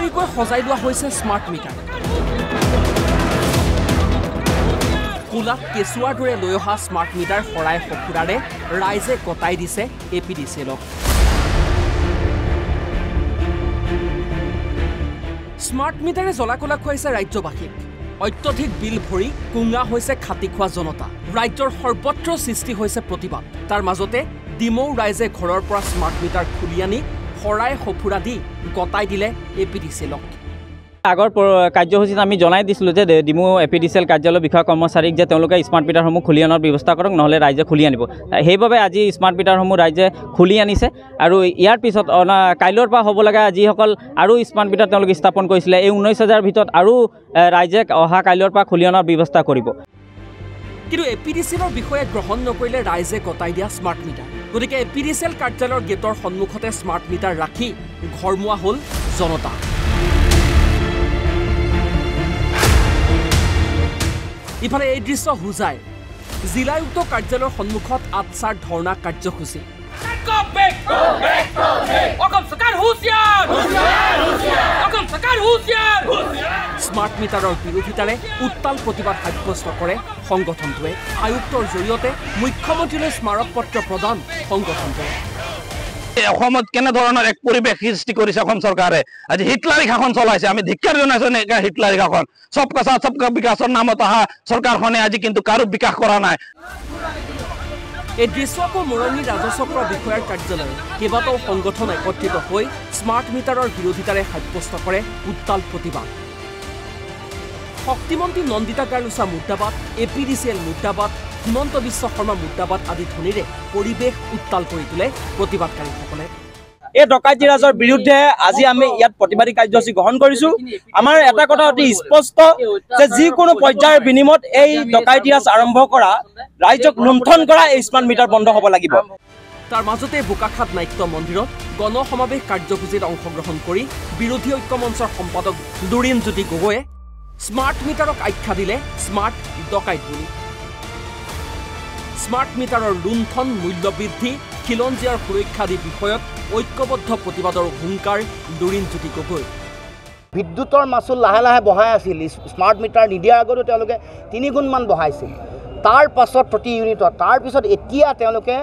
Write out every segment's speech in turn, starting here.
নতুনকৈ সজাই লোৱা হৈছে স্মাৰ্ট মিটাৰ কোলাত কেঁচুৱাৰ দৰে লৈ অহা স্মাৰ্ট মিটাৰ শৰাই সঁফুৰাৰে ৰাইজে কটাই দিছে এ পি ডি চি এলক স্মাৰ্ট মিটাৰে জ্বলা কলা খুৱাইছে ৰাজ্যবাসীক অত্যধিক বিল ভৰি কুঙা হৈছে খাটি খোৱা জনতা। ৰাজ্যৰ সৰ্বত্ৰ সৃষ্টি হৈছে প্ৰতিবাদ। তাৰ মাজতে ডিমৌ ৰাইজে ঘৰৰ পৰা স্মাৰ্ট মিটাৰ খুলি আনি শৰাই সঁফুৰা দি গতাই দিলে এ পি ডি চি এলক আগৰ কাৰ্যসূচীত আমি জনাই দিছিলোঁ যে DEMU A P D C L কাৰ্যালয় বিষয়া কৰ্মচাৰীক যে তেওঁলোকে স্মাৰ্ট মিটাৰসমূহ খুলি অনাৰ ব্যৱস্থা কৰক নহ'লে ৰাইজে খুলি আনিব। সেইবাবে আজি স্মাৰ্ট মিটাৰসমূহ ৰাইজে খুলি আনিছে আৰু ইয়াৰ পিছত অনা কাইলৈৰ পৰা হ'ব লগা যিসকল আৰু স্মাৰ্ট মিটাৰ তেওঁলোকে স্থাপন কৰিছিলে এই ঊনৈছ হাজাৰ ভিতৰত আৰু ৰাইজে অহা কাইলৈৰ পৰা খুলি অনাৰ ব্যৱস্থা কৰিব। কিন্তু এ পি ডি চি এলৰ বিষয়ে গ্ৰহণ নকৰিলে ৰাইজে কটাই দিয়া স্মাৰ্ট মিটাৰ গতিকে A P D C L কাৰ্যালয়ৰ গেটৰ সন্মুখতে স্মাৰ্ট মিটাৰ ৰাখি ঘৰমুৱা হ'ল জনতা। ইফালে এই দৃশ্য হোজাই। জিলায়ুক্ত কাৰ্যালয়ৰ সন্মুখত আটছাৰ ধৰ্ণা কাৰ্যসূচী। মিটাৰৰ বিৰোধিতাৰে উত্তাল প্ৰতিবাদ সাব্যস্ত কৰে সংগঠনটোৱে। আয়ুক্তৰ জৰিয়তে মুখ্যমন্ত্ৰীলৈ স্মাৰক পত্ৰ প্ৰদান সংগঠনটোৱে। অসমত কেনেধৰণৰ এক পৰিৱেশ সৃষ্টি কৰিছে অসম চৰকাৰে? আজি হিটলাৰী শাসন চলাইছে। আমি ধিক্কাৰ জনাইছো এনেকা হিটলাৰী শাসন? চব কাছা চবকা বিকাশৰ নামত অহা চৰকাৰখনে আজি কিন্তু কাৰো বিকাশ কৰা নাই। এই দৃশ্য আকৌ মৰঙী ৰাজচক্ৰ বিষয়াৰ কাৰ্যালয়ত। কেইবাটাও সংগঠন একত্ৰিত হৈ স্মাৰ্ট মিটাৰৰ বিৰোধিতাৰে সাব্যস্ত কৰে উত্তাল প্ৰতিবাদ। শক্তিমন্ত্ৰী নন্দিতা গাৰ্লুচা মুৰ্দাবাদ A P D C L মুৰ্দাবাদ হিমন্ত বিশ্ব শৰ্মা মুৰ্দাবাদ আদি ধ্বনিৰে পৰিৱেশ উত্তাল কৰি তোলে প্ৰতিবাদকাৰীসকলে। এই ডকাইতি ৰাজৰ বিৰুদ্ধে আজি আমি ইয়াত প্ৰতিবাদী কাৰ্যসূচী গ্ৰহণ কৰিছো। আমাৰ এটা কথা অতি স্পষ্ট যে যিকোনো পৰ্যায়ৰ বিনিময়ত এই ডকাইতি ৰাজ আৰম্ভ কৰা ৰাইজক লুণ্ঠন কৰা এই স্মাৰ্ট মিটাৰ বন্ধ হ'ব লাগিব। তাৰ মাজতে বোকাখাত নাট্য মন্দিৰত গণ সমাৱেশ কাৰ্যসূচীত অংশগ্ৰহণ কৰি বিৰোধী ঐক্য মঞ্চৰ সম্পাদক দুৰিন জ্যোতি গগৈয়ে স্মাৰ্ট মিটাৰক আখ্যা দিলে স্মাৰ্ট ডকাইত বুলি স্মাৰ্ট মিটাৰৰ লুণ্ঠন মূল্য বৃদ্ধি খিলঞ্জীয়াৰ সুৰক্ষা আদি বিষয়ত ঐক্যবদ্ধ প্ৰতিবাদৰ হুংকাৰ দুৰিন জ্যোতি গগৈ বিদ্যুতৰ মাচুল লাহে লাহে বঢ়াই আছিল স্মাৰ্ট মিটাৰ নিদিয়াৰ আগতো তেওঁলোকে তিনিগুণমান বঢ়াইছিল তাৰ পাছত প্ৰতি ইউনিটত তাৰপিছত এতিয়া তেওঁলোকে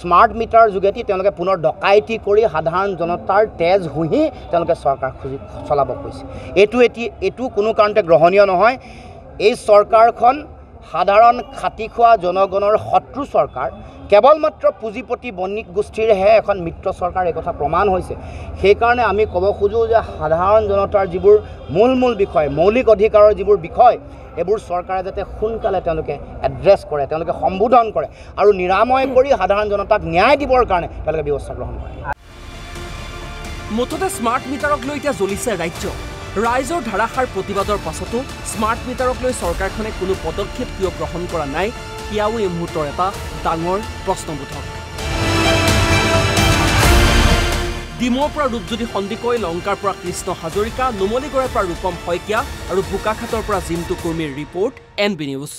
স্মাৰ্ট মিটাৰ যোগেদি তেওঁলোকে পুনৰ ডকাইতি কৰি সাধাৰণ জনতাৰ তেজ শুহি তেওঁলোকে চৰকাৰ খুজি চলাব কৈছে। এইটো এটি এইটো কোনো কাৰণতে গ্ৰহণীয় নহয়। এই চৰকাৰখন সাধাৰণ খাটি খোৱা জনগণৰ শত্ৰু চৰকাৰ কেৱল মাত্ৰ পুঁজিপতি বণিক গোষ্ঠীৰহে এখন মিত্ৰ চৰকাৰ এই কথা প্ৰমাণ হৈছে। সেইকাৰণে আমি ক'ব খোজোঁ যে সাধাৰণ জনতাৰ যিবোৰ মূল মূল বিষয় মৌলিক অধিকাৰৰ যিবোৰ বিষয় এইবোৰ চৰকাৰে যাতে সোনকালে তেওঁলোকে এড্ৰেছ কৰে তেওঁলোকে সম্বোধন কৰে আৰু নিৰাময় কৰি সাধাৰণ জনতাক ন্যায় দিবৰ কাৰণে তেওঁলোকে ব্যৱস্থা গ্ৰহণ কৰে। মুঠতে স্মাৰ্ট মিটাৰক লৈ এতিয়া জ্বলিছে ৰাজ্য। ৰাইজৰ ধাৰাসাৰ প্ৰতিবাদৰ পাছতো স্মাৰ্ট মিটাৰক লৈ চৰকাৰখনে কোনো পদক্ষেপ কিয় গ্ৰহণ কৰা নাই সেয়াও এই মুহূৰ্তৰ এটা ডাঙৰ প্ৰশ্নবোধক। ডিমৌৰ পৰা ৰূপজ্যোতি সন্দিকৈ লংকাৰ পৰা কৃষ্ণ হাজৰিকা নুমলীগড়ৰ পৰা ৰূপম শইকীয়া আৰু বোকাখাটৰ পৰা জিন্তু কুৰ্মীৰ ৰিপৰ্ট এন বি নিউজ।